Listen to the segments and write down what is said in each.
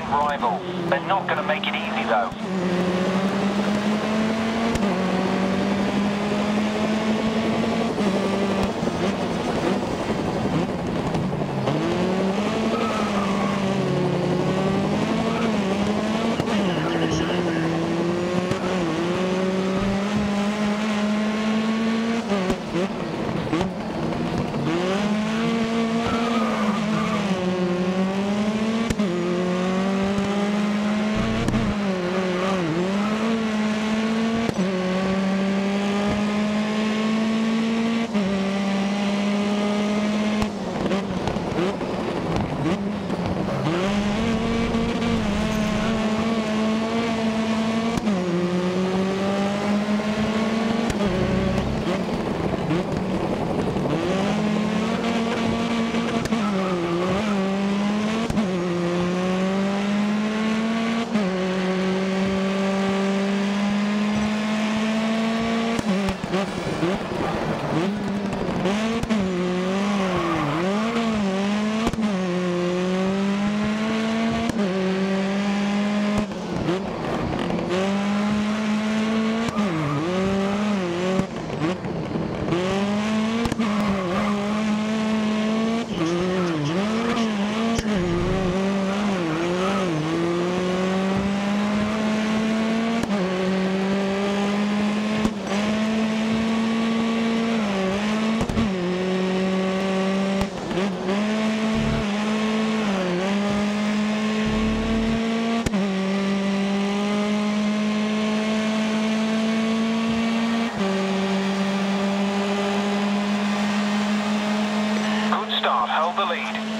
rival. They're not going to make it easy though. Lead.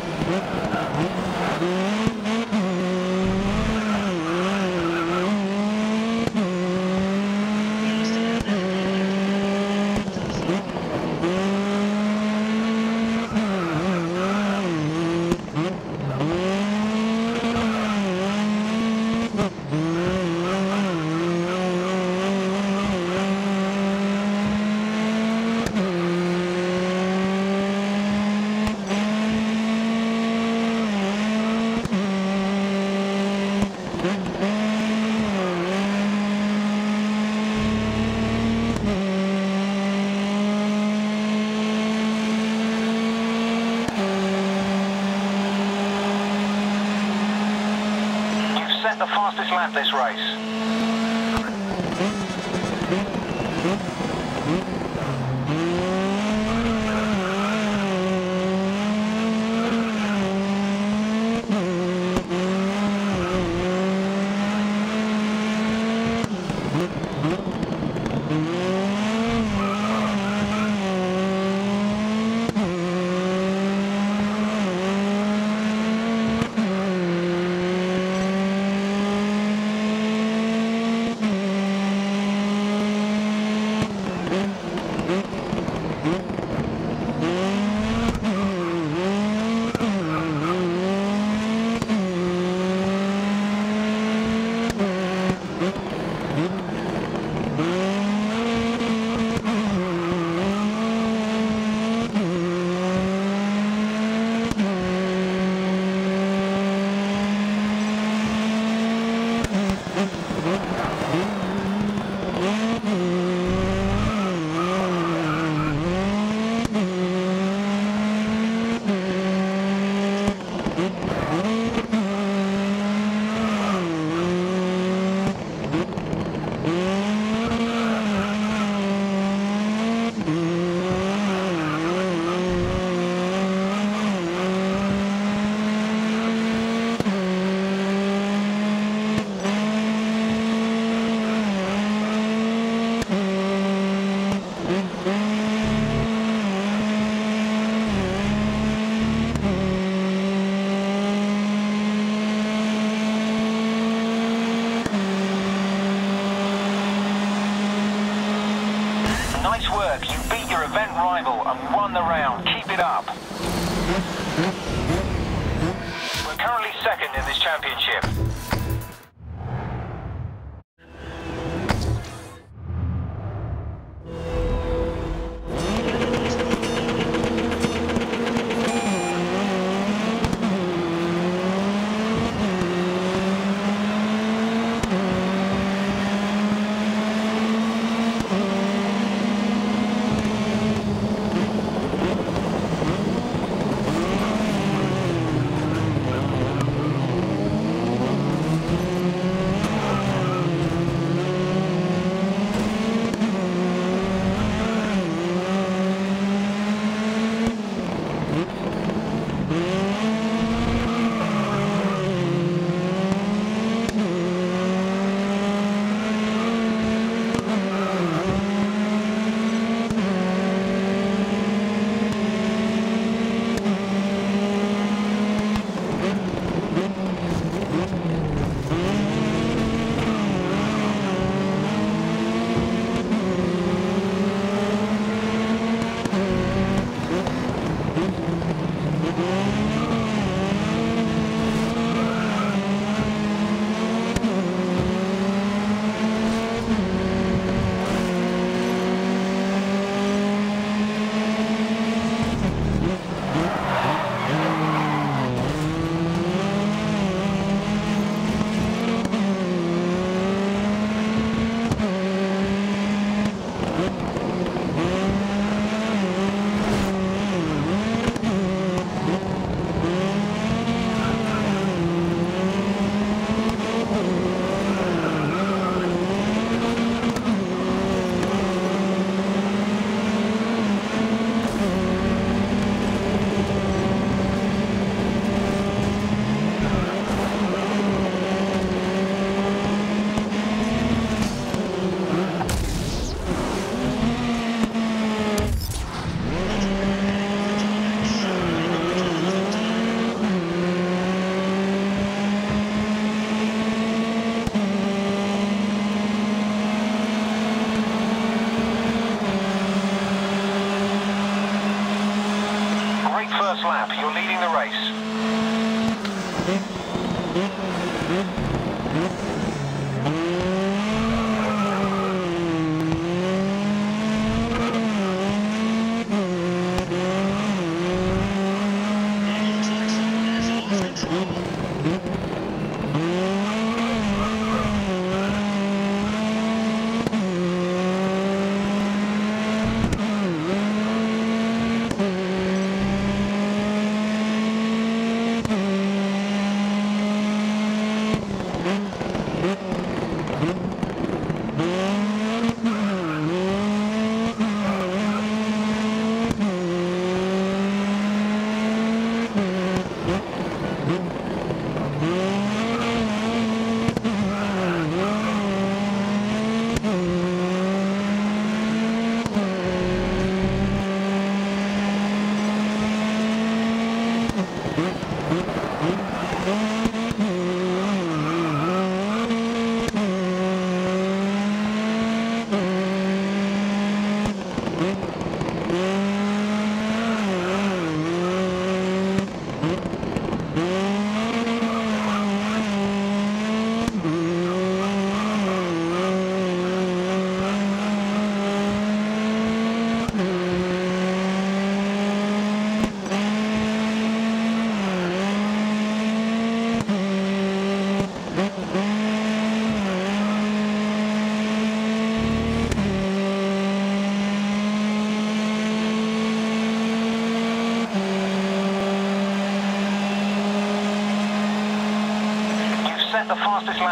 You've set the fastest lap this race. work. You beat your event rival and won the round. Keep it up. We're currently second in this championship.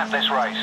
Lap this race.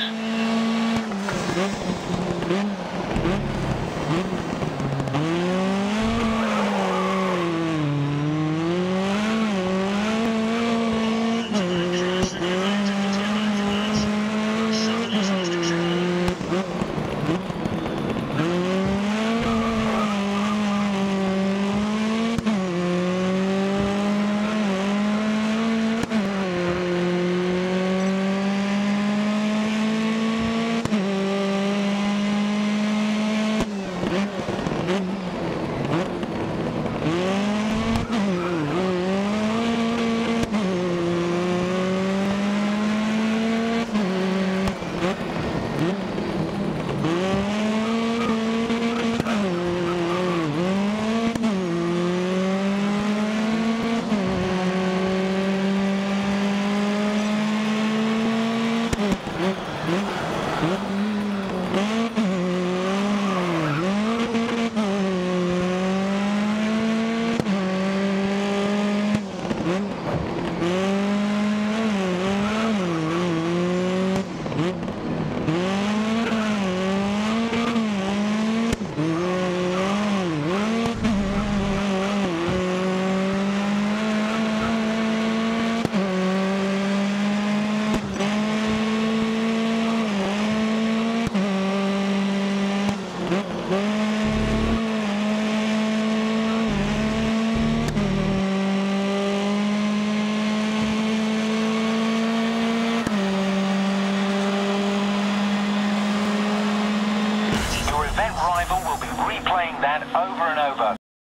Will be replaying that over and over.